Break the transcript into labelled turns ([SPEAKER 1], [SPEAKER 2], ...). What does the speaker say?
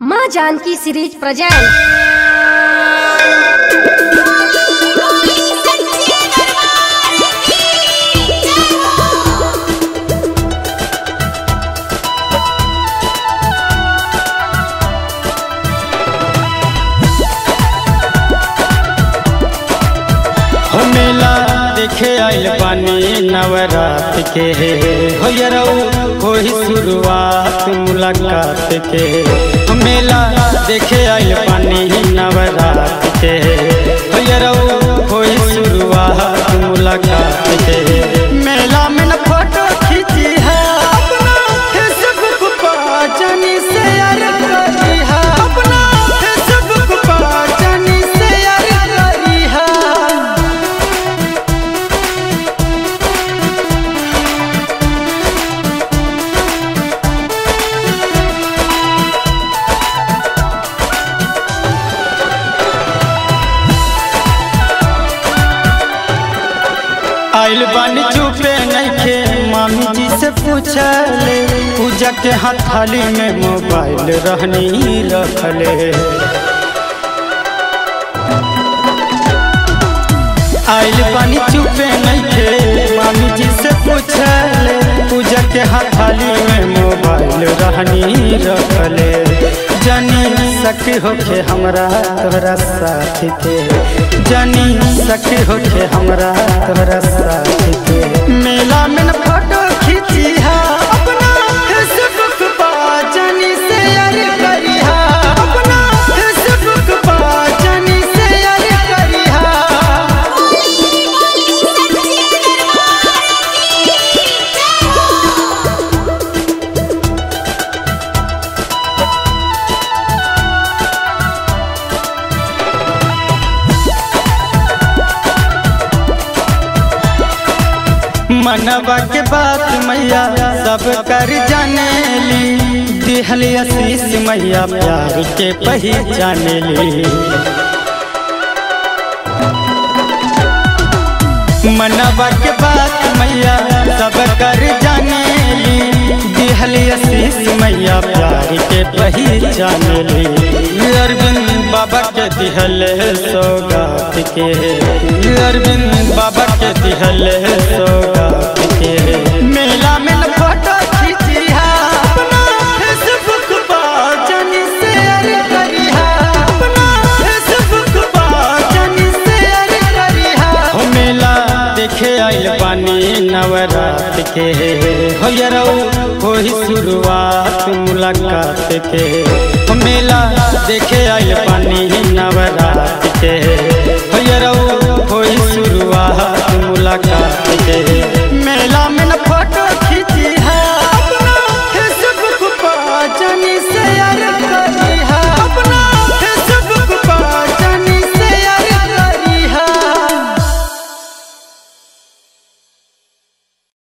[SPEAKER 1] माँ Janaki series present
[SPEAKER 2] देखे आइल पानी नवरात के। हो यरऊ होई शुरुआत मुलाकात के। मेला देखे आइल पानी पूछले, पूजा के हाथ थाली में मोबाइल रहनी रखले। आइल बानी चुपे नइखे मामी जी से पूछले, पूजा के हाथ थाली में मोबाइल रहनी रखले। जानी सखी होके हमरा, तोहरा साथ के। जानी सखी होके हमरा, तोहरा साथ के। मेला में फ़ोटो मनवा के बात मैया, सब कर जाने ली। दिहली आशीष मैया प्यार के पहचाने ली। मनवा के बात मैया, सब कर जाने ली। दिहली आशीष मैया प्यार के पहचाने ली। अरविंद बाबा के दिहल सौगात के। अरविंद बाबा के दिहल सौगात बानी नवरात के। हो यरऊ हो ही शुरुआत मुलाकात के। मेला देखे आई पानी नवरात के। हो यरऊ